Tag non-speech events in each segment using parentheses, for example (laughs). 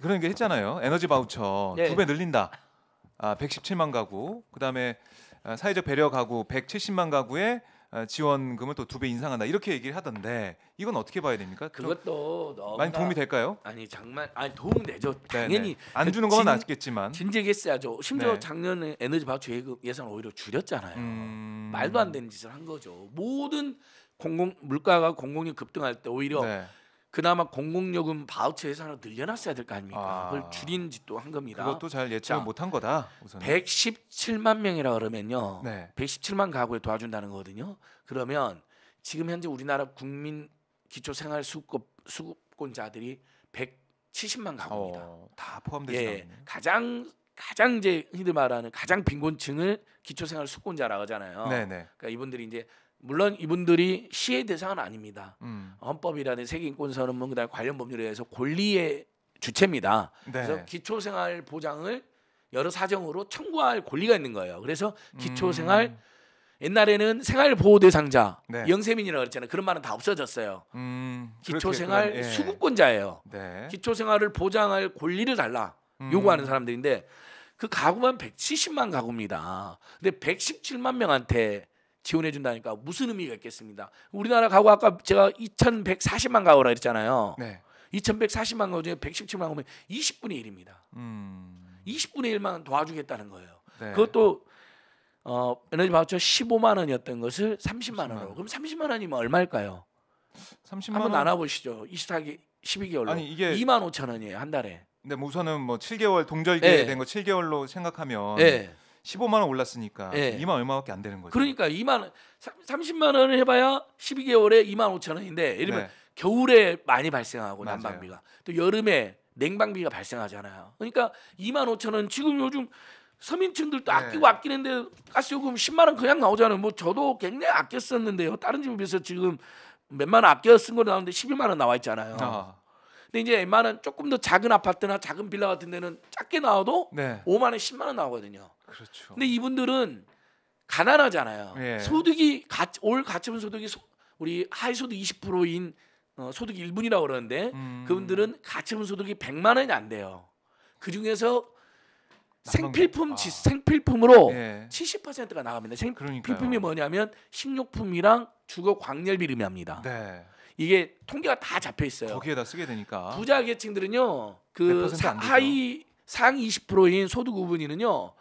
그런 게 했잖아요. 에너지 바우처 네. 두배 늘린다. 아, 117만 가구. 그다음에 아, 사회적 배려 가구 170만 가구에 아, 지원금을 또 두 배 인상한다. 이렇게 얘기를 하던데 이건 어떻게 봐야 됩니까? 좀 그것도 많이 도움이 될까요? 아니 정말 아니 도움 되죠. 네, 당연히 네. 안 주는 건 진- 아쉽겠지만 진작에 했어야죠. 심지어 네. 작년에 에너지 바우처 예산 오히려 줄였잖아요. 음... 말도 안 되는 짓을 한 거죠. 모든 공공 물가가 공공요금 급등할 때 오히려 네. 그나마 공공요금 바우처 예산을 늘려놨어야 될 거 아닙니까? 아. 그걸 줄인 짓도 한 겁니다. 그것도 잘 예측을 자, 못한 거다. 우선. 117만 명이라 그러면요. 네. 117만 가구에 도와준다는 거거든요. 그러면 지금 현재 우리나라 국민 기초생활 수급 수급권자들이 170만 가구입니다. 어, 다 포함되지 예. 가장 가장 이제 흔히들 말하는 가장 빈곤층을 기초생활 수급권자라고 하잖아요. 네, 네. 그러니까 이분들이 이제 물론 이분들이 시의 대상은 아닙니다. 음. 헌법이라든 세계인권선언문 그다음 관련 법률에 의해서 권리의 주체입니다. 네. 그래서 기초생활 보장을 여러 사정으로 청구할 권리가 있는 거예요. 그래서 기초생활 음. 옛날에는 생활보호 대상자 네. 영세민이라고 그랬잖아요. 그런 말은 다 없어졌어요. 음. 기초생활 예. 수급권자예요. 네. 기초생활을 보장할 권리를 달라 음. 요구하는 사람들인데 그 가구만 170만 가구입니다. 근데 117만 명한테 지원해 준다니까 무슨 의미가 있겠습니다. 우리나라 가구 아까 제가 2,140만 가구라 그랬잖아요. 네. 2,140만 가구 중에 117만 가구면 20분의 1입니다. 음. 20분의 1만 도와주겠다는 거예요. 네. 그것도 어, 에너지 바우처 15만 원이었던 것을 30만 30만 원으로. 원. 그럼 30만 원이면 얼마일까요? 30만 한번 원. 나눠 보시죠. 24개 12개월로 아니, 이게- 2만 5천 원이에요 한 달에. 근데 우선은 뭐 7개월 동절기 예. 된거 7개월로 생각하면 예. 15만 원 올랐으니까 예. 2만 얼마밖에 안 되는 거죠. 그러니까 2만 원, 30만 원을 해봐야 12개월에 2만 5천 원인데 예를 들면 네. 겨울에 많이 발생하고 맞아요. 난방비가 또 여름에 냉방비가 발생하잖아요. 그러니까 2만 5천 원 지금 요즘 서민층들도 네. 아끼고 아끼는데 가스요금 10만 원 그냥 나오잖아요. 뭐 저도 굉장히 아껴 썼는데요. 다른 집에 비해서 지금 몇만 원 아껴 쓴 거 나오는데 11만 원 나와 있잖아요. 아, 근데 이제 웬만한 조금 더 작은 아파트나 작은 빌라 같은 데는 작게 나와도 네. 5만 원, 10만 원 나오거든요. 그렇죠. 근데 이분들은 가난하잖아요. 예. 소득이 가, 올 가처분 소득이 소, 우리 하위 소득 20%인 어, 소득 1분이라고 그러는데 음. 그분들은 가처분 소득이 100만 원이 안 돼요. 그 중에서 생필품 아. 지, 생필품으로 예. 70%가 나갑니다. 그러니까요. 생필품이 뭐냐면 식료품이랑 주거 광열비를 의미합니다. 네. 이게 통계가 다 잡혀 있어요. 거기에다 쓰게 되니까. 부자 계층들은요 그100% 사. 하위 상위 20%인 소득 구분위는요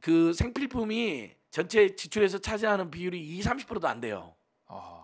그 생필품이 전체 지출에서 차지하는 비율이 2, 30%도 안 돼요. 아,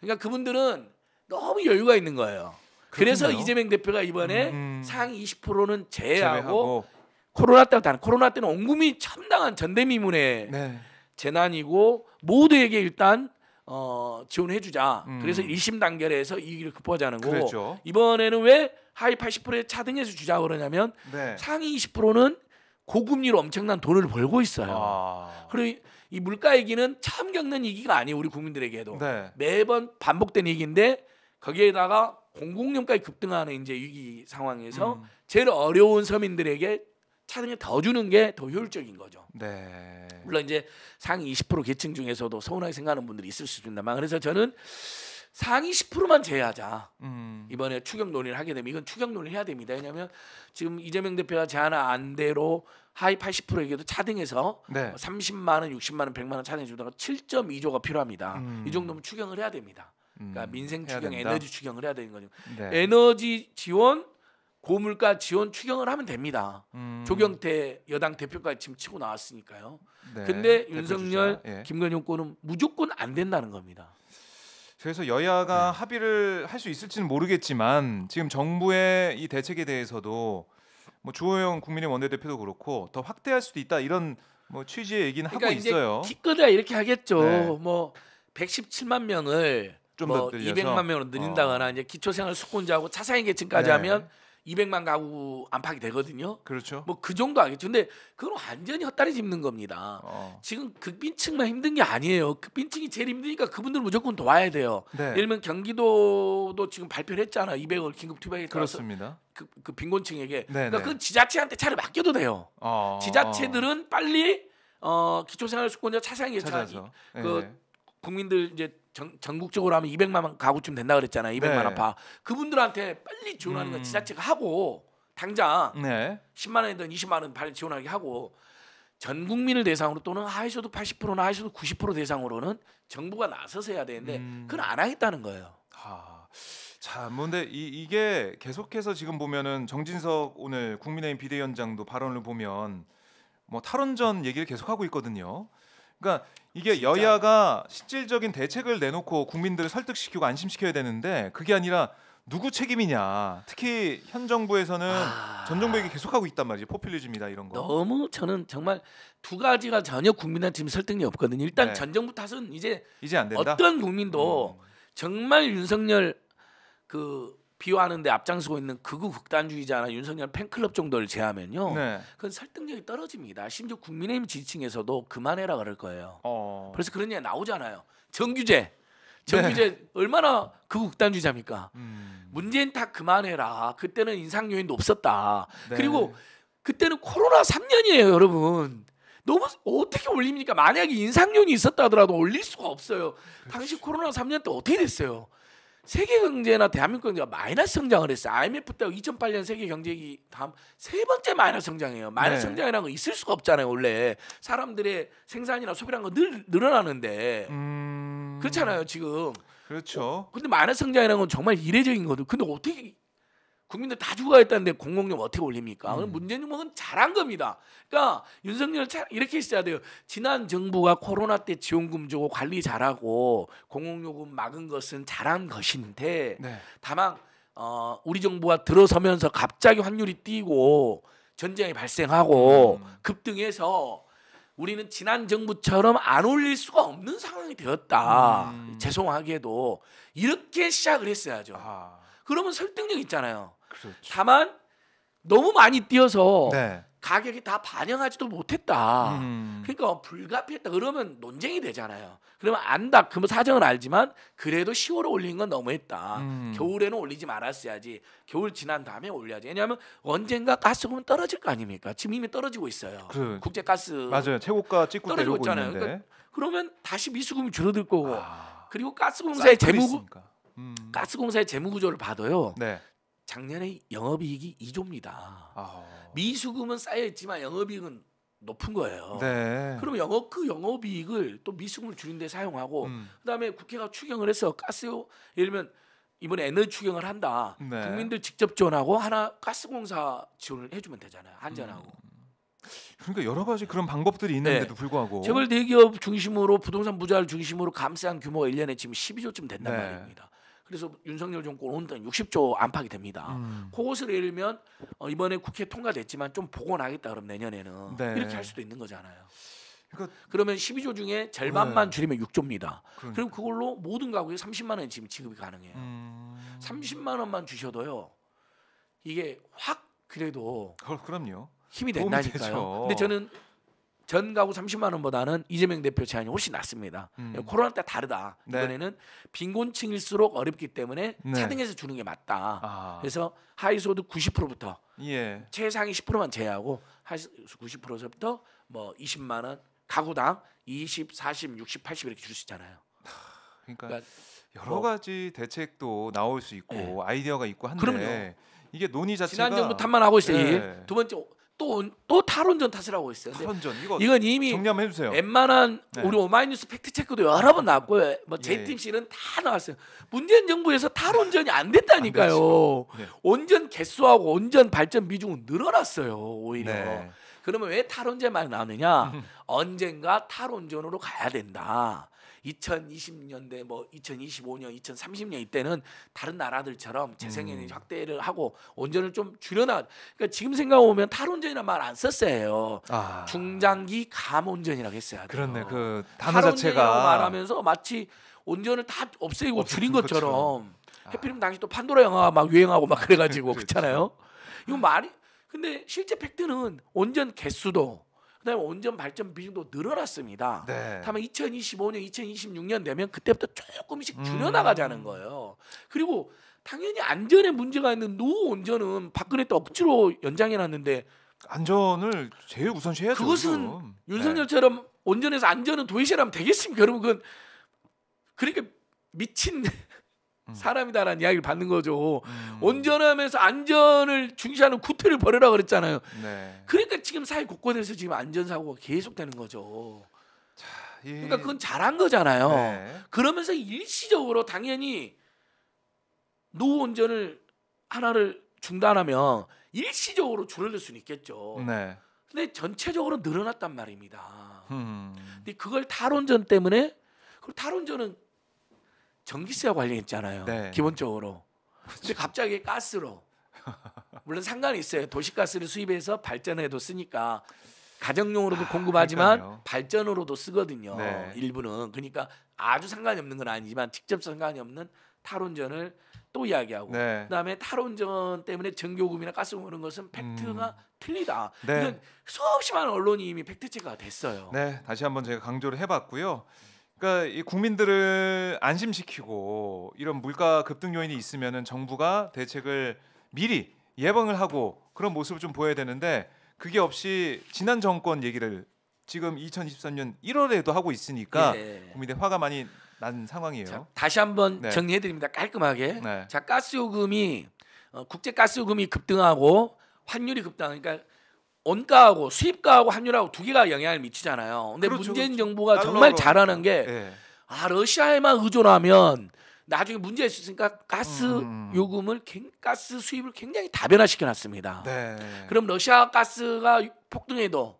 그러니까 그분들은 너무 여유가 있는 거예요. 그래서 그렇군요. 이재명 대표가 이번에 음. 상위 20%는 제외하고, 제외하고 코로나 단 코로나 때는 온 국민이 참당한 전대미문의 네. 재난이고 모두에게 일단 어, 지원해주자. 음. 그래서 1심 단결해서 이 위기를 극복하자는 거고 그랬죠. 이번에는 왜 하위 80%에 차등해서 주자 고 그러냐면 네. 상위 20%는 고금리로 엄청난 돈을 벌고 있어요. 아. 그리고 이 물가 얘기는 처음 겪는 얘기가 아니에요 우리 국민들에게도 네. 매번 반복된 얘기인데 거기에다가 공공연가에 급등하는 이제 위기 상황에서 음. 제일 어려운 서민들에게 차등을 더 주는 게 더 효율적인 거죠. 네. 물론 이제 상위 20% 계층 중에서도 서운하게 생각하는 분들이 있을 수 있습니다만 그래서 저는 상위 10%만 제외하자. 음. 이번에 추경 논의를 하게 되면 이건 추경 논의를 해야 됩니다. 왜냐하면 지금 이재명 대표가 제안한 안대로 하위 80%에게도 차등해서 네. 30만 원, 60만 원, 100만 원 차등해 주다가 7.2조가 필요합니다. 음. 이 정도면 추경을 해야 됩니다. 그러니까 음, 민생 추경. 에너지 추경을 해야 되는 거죠. 네. 에너지 지원, 고물가 지원 추경을 하면 됩니다. 음. 조경태 여당 대표까지 지금 치고 나왔으니까요. 네. 근데 윤석열. 예. 김건희 꼴은 무조건 안 된다는 겁니다. 그래서 여야가 네. 합의를 할 수 있을지는 모르겠지만 지금 정부의 이 대책에 대해서도 뭐 주호영 국민의 원내대표도 그렇고 더 확대할 수도 있다 이런 뭐 취지의 얘기는 그러니까 하고 있어요. 기껏해야 이렇게 하겠죠. 네. 뭐 117만 명을 좀뭐더 늘려서. 200만 명으로 늘린다거나 어. 이제 기초생활 수권자하고 차상위 계층까지 네. 하면 200만 가구 안팎이 되거든요. 그렇죠. 뭐 그 정도 하겠죠. 근데 그건 완전히 헛다리 짚는 겁니다. 어. 지금 극빈층만 힘든 게 아니에요. 극빈층이 제일 힘드니까 그분들 무조건 도와야 돼요. 네. 예를 들면 경기도도 지금 발표를 했잖아. 200억 긴급 투입하겠다. 그렇습니다. 그, 그 빈곤층에게. 네, 그러니까 네. 그건 지자체한테 차를 맡겨도 돼요. 어. 지자체들은 빨리 어, 기초생활 수권자 차상위 계층 그 예. 국민들 이제 전, 전국적으로 하면 200만 가구쯤 된다 그랬잖아요. 200만 네. 아파. 그분들한테 빨리 지원하는 건 음. 지자체가 하고 당장 네. 10만 원이든 20만 원발 지원하게 하고 전 국민을 대상으로 또는 하위소득 80%나 하위소득 90% 대상으로는 정부가 나서서 해야 되는데 음. 그건 안 하겠다는 거예요. 아, 자, 뭔데 이, 이게 계속해서 지금 보면은 정진석 오늘 국민의힘 비대위원장도 발언을 보면 뭐 탈원전 얘기를 계속하고 있거든요. 그러니까 이게 진짜. 여야가 실질적인 대책을 내놓고 국민들을 설득시키고 안심시켜야 되는데 그게 아니라 누구 책임이냐. 특히 현 정부에서는 아. 전 정부에게 계속하고 있단 말이죠. 포퓰리즘이다 이런 거. 너무 저는 정말 두 가지가 전혀 국민한테 지금 설득력이 없거든요. 일단 네. 전 정부 탓은 이제 이제 안 된다. 어떤 국민도 음. 정말 윤석열 그 비호하는데 앞장서고 있는 극우 극단주의자나 윤석열 팬클럽 정도를 제하면요. 네. 그건 설득력이 떨어집니다. 심지어 국민의힘 지지층에서도 그만해라 그럴 거예요. 어. 그래서 그런 얘기 나오잖아요. 정규제, 정규제 얼마나 극우 극단주의자입니까? 음. 문재인 탓 그만해라. 그때는 인상 요인도 없었다. 네. 그리고 그때는 코로나 3년이에요, 여러분. 너무 어떻게 올립니까? 만약에 인상 요인이 있었다 하더라도 올릴 수가 없어요. 당시 코로나 3년 때 어떻게 됐어요? 세계 경제나 대한민국 경제가 마이너스 성장을 했어요. IMF 때 2008년 세계 경제기 다음 세 번째 마이너스 성장이에요. 마이너스 네. 성장이라는 거 있을 수가 없잖아요. 원래 사람들의 생산이나 소비라는 거 늘 늘어나는데 음. 그렇잖아요. 지금 그렇죠. 근데 마이너스 성장이라는 건 정말 이례적인 거든. 근데 어떻게 국민들 다 죽어가겠다는데 공공요금 어떻게 올립니까? 그럼 문재인 정부는 잘한 겁니다. 그러니까 윤석열 차- 이렇게 있어야 돼요. 지난 정부가 코로나 때 지원금 주고 관리 잘하고 공공요금 막은 것은 잘한 것인데 네. 다만 어, 우리 정부가 들어서면서 갑자기 환율이 뛰고 전쟁이 발생하고 음. 급등해서 우리는 지난 정부처럼 안 올릴 수가 없는 상황이 되었다. 음. 죄송하게도 이렇게 시작을 했어야죠. 아. 그러면 설득력 있잖아요. 그렇죠. 다만 너무 많이 뛰어서 네. 가격이 다 반영하지도 못했다. 음. 그러니까 불가피했다. 그러면 논쟁이 되잖아요. 그러면 안다. 그뭐 사정은 알지만 그래도 10월에 올린 건 너무했다. 음. 겨울에는 올리지 말았어야지. 겨울 지난 다음에 올려야지. 왜냐하면 언젠가 가스금은 떨어질 거 아닙니까? 지금 이미 떨어지고 있어요. 그- 국제 가스 맞아요. 최고가 찍고 떨어지고 있잖아요. 그러니까 그러면 다시 미수금이 줄어들 거고 아. 그리고 가스공사의 재무. 음. 가스공사의 재무 구조를 봐도요. 네. 작년에 영업이익이 2조입니다. 아. 미수금은 쌓여 있지만 영업이익은 높은 거예요. 네. 그럼 영업 그 영업이익을 또 미수금을 줄인 데 사용하고 음. 그다음에 국회가 추경을 해서 가스 예를 들면 이번에 에너지 추경을 한다. 네. 국민들 직접 지원하고 하나 가스공사 지원을 해주면 되잖아요. 한전하고. 그러니까 여러 가지 그런 방법들이 있는데도 불구하고 네. 재벌 대기업 중심으로 부동산 부자를 중심으로 감세한 규모가 1년에 지금 12조쯤 된단 네. 말입니다. 그래서 윤석열 정권 온돈 60조 안팎이 됩니다. 음. 그것을 예를 들면 어, 이번에 국회 통과됐지만 좀 복원하겠다 그럼 내년에는 네. 이렇게 할 수도 있는 거잖아요. 그러니까 그러면 12조 중에 절반만 네. 줄이면 6조입니다. 그러니까. 그럼 그걸로 모든 가구에 30만 원 지금 지급이 가능해요. 음. 30만 원만 주셔도요. 이게 확 그래도 그, 그럼요. 힘이 된다니까요. 근데 저는 전 가구 30만 원보다는 이재명 대표 제안이 훨씬 낫습니다. 음. 코로나 때 다르다. 네. 이번에는 빈곤층일수록 어렵기 때문에 네. 차등해서 주는 게 맞다. 아. 그래서 하위소득 90%부터 예. 최상위 10%만 제외하고 하위소득 90%서부터 뭐 20만 원 가구당 20, 40, 60, 80 이렇게 줄 수 있잖아요. 그러니까, 그러니까 여러 뭐- 가지 대책도 나올 수 있고 네. 아이디어가 있고 한데 그럼요. 이게 논의 자체가 지난 정부 탓만 하고 있어요. 네. 일. 두 번째 또 또 탈원전 탓을 하고 있어요. 탈원전 이거 이건 이미 정리 한번 해주세요. 웬만한 네. 우리 오마이뉴스 팩트 체크도 여러 번 나왔고 뭐 예. JTBC는 다 나왔어요. 문재인 정부에서 탈원전이 안 됐다니까요. 안 네. 원전 개수하고 원전 발전 비중은 늘어났어요. 오히려. 네. 그러면 왜 탈원전만 나오느냐? (laughs) 언젠가 탈원전으로 가야 된다. 2020년대 뭐 2025년, 2030년 이때는 다른 나라들처럼 재생에너지 음. 확대를 하고 온전을 좀 줄여놔. 그러니까 지금 생각해 보면 탈원전이라는 말안 썼어요. 아. 중장기 감온전이라고 했어야 돼요. 그렇네. 그 단어 자체가 말하면서 마치 온전을 다 없애고 없애는 줄인 것처럼 것처럼. 아. 해피름 당시 또 판도라 영화가 막 유행하고 막 그래가지고 (laughs) 그렇죠. 그렇잖아요. 이거 말이 근데 실제 팩트는 온전 개수도 그다음에 온전 발전 비중도 늘어났습니다. 네. 다만 2025년, 2026년 되면 그때부터 조금씩 음. 줄여나가자는 거예요. 그리고 당연히 안전에 문제가 있는 노후 온전은 박근혜 때 억지로 연장해놨는데 안전을 제일 우선시해야죠. 그것은 지금. 네. 윤석열처럼 온전해서 안전은 도의시라면 되겠습니까? 여러분 그건 그렇게 미친 사람이다라는 이야기를 받는 거죠. 음. 운전하면서 안전을 중시하는 구태를 벌여라 그랬잖아요. 네. 그러니까 지금 사회 곳곳에서 지금 안전 사고가 계속되는 거죠. 이- 그러니까 그건 잘한 거잖아요. 네. 그러면서 일시적으로 당연히 노후 운전을 하나를 중단하면 일시적으로 줄어들 수는 있겠죠. 네. 근데 전체적으로 늘어났단 말입니다. 음. 근데 그걸 탈원전 때문에 그리고 탈원전은 전기세와 관련있잖아요. 네. 기본적으로. 근데 갑자기 가스로 물론 상관이 있어요. 도시가스를 수입해서 발전에도 쓰니까 가정용으로도 공급하지만 아, 그러니까요. 발전으로도 쓰거든요. 네. 일부는 그러니까 아주 상관이 없는 건 아니지만 직접 상관이 없는 탈원전을 또 이야기하고 네. 그다음에 탈원전 때문에 전기요금이나 가스요금 오는 것은 팩트가 틀리다. 음. 네. 이건 수없이 많은 언론이 이미 팩트 체크가 됐어요. 네, 다시 한번 제가 강조를 해봤고요. 그러니까 이 국민들을 안심시키고 이런 물가 급등 요인이 있으면은 정부가 대책을 미리 예방을 하고 그런 모습을 좀 보여야 되는데 그게 없이 지난 정권 얘기를 지금 2023년 1월에도 하고 있으니까 예. 국민들 화가 많이 난 상황이에요. 자, 다시 한번 네. 정리해 드립니다. 깔끔하게. 네. 자, 가스 요금이 어, 국제 가스 요금이 급등하고 환율이 급등. 그러니까 원가하고 수입가하고 환율하고 두 개가 영향을 미치잖아요. 근데 그렇죠, 문재인 그렇죠. 정부가 정말 잘하는 게 예. 아, 러시아에만 의존하면 나중에 문제가 있으니까 가스 음. 요금을 갱- 가스 수입을 굉장히 다변화시켜 놨습니다. 네. 그럼 러시아 가스가 폭등해도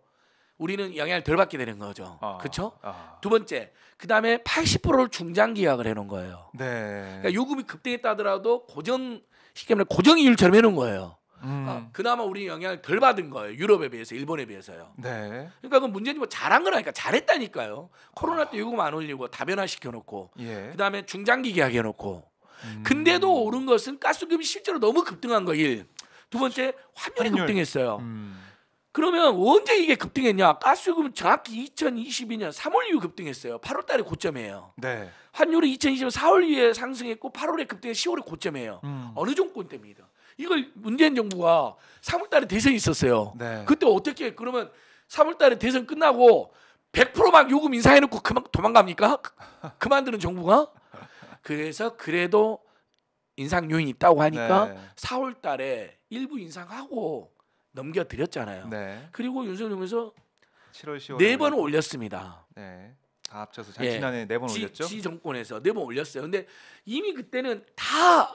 우리는 영향을 덜 받게 되는 거죠. 아, 그렇죠? 아. 두 번째, 그 다음에 80%를 중장 기약을 해놓은 거예요. 네. 그러니까 요금이 급등했다 하더라도 고정 쉽게 말해 고정 이율처럼 해놓은 거예요. 음. 어, 그나마 우리 영향을 덜 받은 거예요. 유럽에 비해서 일본에 비해서요. 네. 그러니까 그 문제는 뭐 잘한 거라니까 잘했다니까요. 코로나 때 요금 안 올리고 다변화 시켜놓고 예. 그 다음에 중장기 계약 해놓고 음. 근데도 오른 것은 가스요금이 실제로 너무 급등한 거 일. 두 번째 환율이 환율. 급등했어요. 음. 그러면 언제 이게 급등했냐? 가스요금은 정확히 2022년 3월 이후 급등했어요. 8월 달에 고점이에요. 네. 환율이 2020년 4월에 상승했고 8월에 급등해 10월에 고점이에요. 음. 어느 정권 때입니다. 이걸 문재인 정부가 3월달에 대선이 있었어요. 네. 그때 어떻게 그러면 3월달에 대선 끝나고 100%막 요금 인상해놓고 그만 도망갑니까? 그- 그만두는 정부가? 그래서 그래도 인상 요인이 있다고 하니까 네. 4월달에 일부 인상하고 넘겨드렸잖아요. 네. 그리고 윤석열 정부에서 7월 10월 네 번을 올렸습니다. 네. 다 합쳐서 예. 지난해 네번 지, 올렸죠. 지 정권에서 네 번 올렸어요. 근데 이미 그때는 다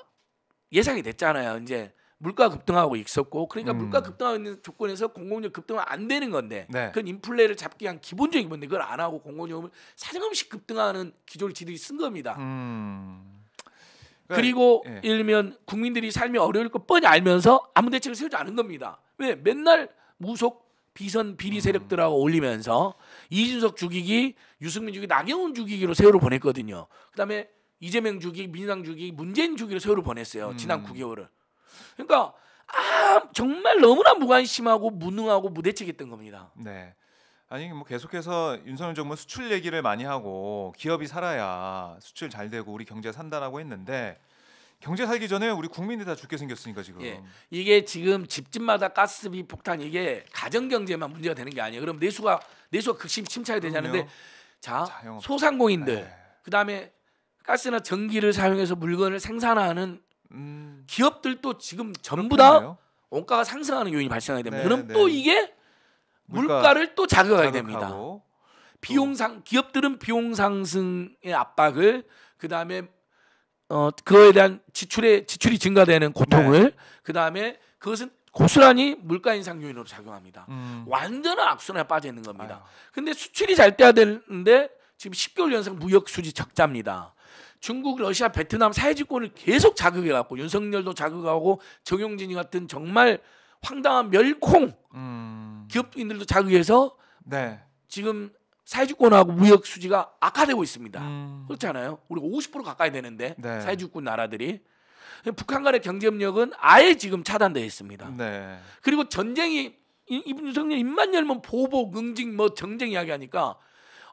예상이 됐잖아요. 이제 물가 급등하고 있었고 그러니까 음. 물가 급등하고 있는 조건에서 공공요금 급등은 안 되는 건데 네. 그건 인플레를 잡기 위한 기본적인 건데 그걸 안 하고 공공요금을 사정없이 급등하는 기조를 지들이 쓴 겁니다. 음. 그리고 예. 예를 들면 국민들이 삶이 어려울 거 뻔히 알면서 아무 대책을 세우지 않은 겁니다. 왜 맨날 무속 비선 비리 세력들하고 올리면서 이준석 죽이기, 유승민 죽이기, 나경원 죽이기로 세월을 보냈거든요. 그다음에 이재명 죽이기, 민주당 죽이기, 문재인 죽이기로 세월을 보냈어요. 지난 음. 9개월을. 그러니까 아 정말 너무나 무관심하고 무능하고 무대책했던 겁니다. 네. 아니 뭐 계속해서 윤석열 정부 수출 얘기를 많이 하고 기업이 살아야 수출 잘 되고 우리 경제 산다라고 했는데 경제 살기 전에 우리 국민이 다 죽게 생겼으니까 지금. 예. 이게 지금 집집마다 가스비 폭탄 이게 가정 경제만 문제가 되는 게 아니에요. 그럼 내수가 내수가 극심 침체가 그럼요. 자 자영업. 소상공인들 네. 그다음에 가스나 전기를 사용해서 물건을 생산하는 음. 기업들도 지금 전부 다 그렇겠네요. 원가가 상승하는 요인이 발생하게 됩니다. 네, 그럼 네. 또 이게 물가 물가 를 또 자극하게 됩니다. 비용 상 기업들은 비용 상승의 압박을 그다음에 어 그거에 대한 지출의 지출이 증가되는 고통을 네. 그다음에 그것은 고스란히 물가 인상 요인으로 작용합니다. 음. 완전한 악순환에 빠져 있는 겁니다. 아유. 근데 수출이 잘 돼야 되는데 지금 10개월 연속 무역 수지 적자입니다. 중국, 러시아, 베트남 사회주권을 계속 자극해 갖고 윤석열도 자극하고 정용진이 같은 정말 황당한 멸콩 음. 기업인들도 자극해서 네. 지금 사회주의권하고 무역 수지가 악화되고 있습니다. 음. 그렇잖아요. 우리 50% 가까이 되는데 네. 사회주의권 나라들이 북한 간의 경제협력은 아예 지금 차단되어 있습니다. 네. 그리고 전쟁이 이- 이 윤석열 입만 열면 보복, 응징, 뭐 정쟁 이야기하니까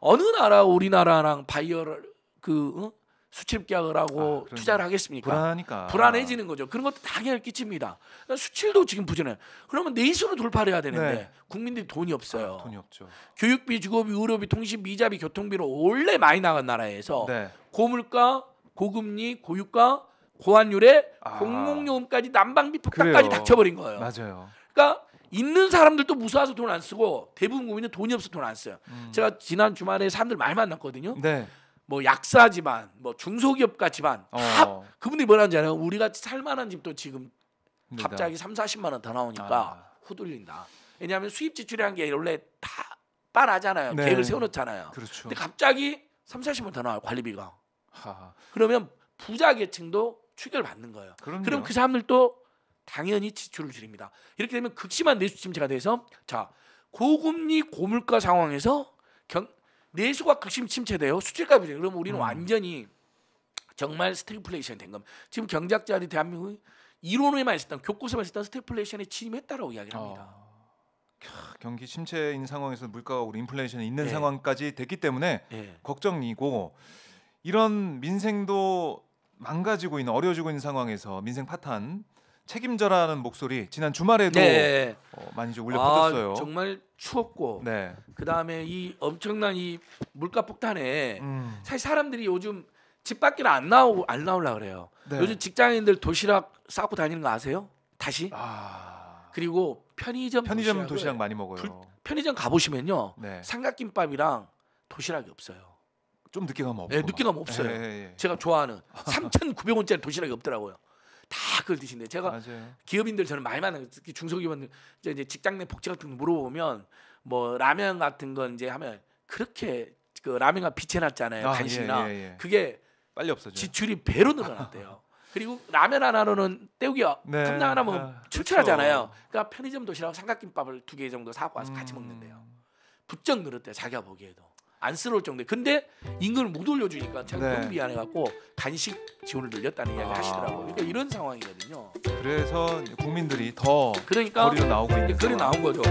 어느 나라 우리나라랑 바이어를 그 어? 수출 계약을 하고 아, 그러네. 투자를 하겠습니까? 불안하니까. 불안해지는 거죠. 그런 것도 당연히 끼칩니다. 그러니까 수출도 지금 부진해. 그러면 내수로 돌파를 해야 되는데 네. 국민들이 돈이 없어요. 돈이 없죠. 교육비, 주거비, 의료비, 통신비, 이자비, 교통비로 원래 많이 나간 나라에서 네. 고물가 고금리, 고유가, 고환율에 아. 공공요금까지 난방비 폭탄까지. 닥쳐버린 거예요. 맞아요. 그러니까 있는 사람들도 무서워서 돈 안 쓰고 대부분 국민은 돈이 없어 돈 안 써요. 음. 제가 지난 주말에 사람들 많이 만났거든요. 네. 뭐 약사 집안, 뭐 중소기업가 집안 다 어. 그분들이 뭐라는지 알아요? 우리 같이 살만한 집도 지금 힘들다. 갑자기 3, 40만 원 더 나오니까 아. 후들린다. 왜냐하면 수입 지출이라는 게 원래 다 빤하잖아요. 네. 계획을 세워놓잖아요. 그렇죠. 근데 갑자기 3, 40만 원더 나와요 관리비가. 하. 그러면 부자 계층도 추격을 받는 거예요. 그럼요. 그럼 그 사람들도 당연히 지출을 줄입니다. 이렇게 되면 극심한 내수 침체가 돼서 자 고금리 고물가 상황에서 경, 내수가 극심 침체돼요. 수출값이 돼요. 그럼 우리는 음. 완전히 정말 스태그플레이션 된 겁니다. 지금 경제학자들이 대한민국이 이론에만 있었던 교과서만 있었던 스태그플레이션에 진입했다라고 이야기를 합니다. 어. 캬, 경기 침체인 상황에서 물가가 우리 인플레이션이 있는 네. 상황까지 됐기 때문에 예. 걱정이고 이런 민생도 망가지고 있는 어려지고 있는 상황에서 민생 파탄 책임져라는 목소리 지난 주말에도 네. 어, 많이 좀 울려 아, 퍼졌어요. 정말 추웠고 네. 그 다음에 이 엄청난 이 물가 폭탄에 음. 사실 사람들이 요즘 집 밖에는 안 나오고 안 나오려 그래요. 네. 요즘 직장인들 도시락 싸고 다니는 거 아세요? 다시? 아. 그리고 편의점 편의점 도시락 많이 먹어요. 불- 편의점 가 보시면요 네. 삼각김밥이랑 도시락이 없어요. 좀 늦게 가면 없고. 네, 늦게 가면 없어요. 예, 예, 예. 제가 좋아하는 3,900원짜리 도시락이 없더라고요. 다 그걸 드신대. 제가 맞아요. 기업인들 저는 많이 만나요. 특히 중소기업들 이제 직장 내 복지 같은 거 물어보면 뭐 라면 같은 건 이제 하면 그렇게 그 라면가 비춰놨잖아요 아, 간식이나 예, 예, 예. 그게 빨리 없어져. 지출이 배로 늘어났대요. (laughs) 그리고 라면 하나로는 때우기가 네. 탐당 하나 먹으면 아, 출출하잖아요. 그렇죠. 그러니까 편의점 도시락 삼각김밥을 두 개 정도 사고 와서 같이 음. 먹는데요. 부쩍 늘었대요. 자기가 보기에도 안쓰러울 정도에. 근데 임금을 못 올려주니까 제가 네. 너무 미안해 갖고 간식 지원을 늘렸다는 이야기 아. 를 하시더라고요. 그러니까 이런 상황이거든요. 그래서 국민들이 더 그러니까 거리로 나오고 있는 상황. 나온 거죠.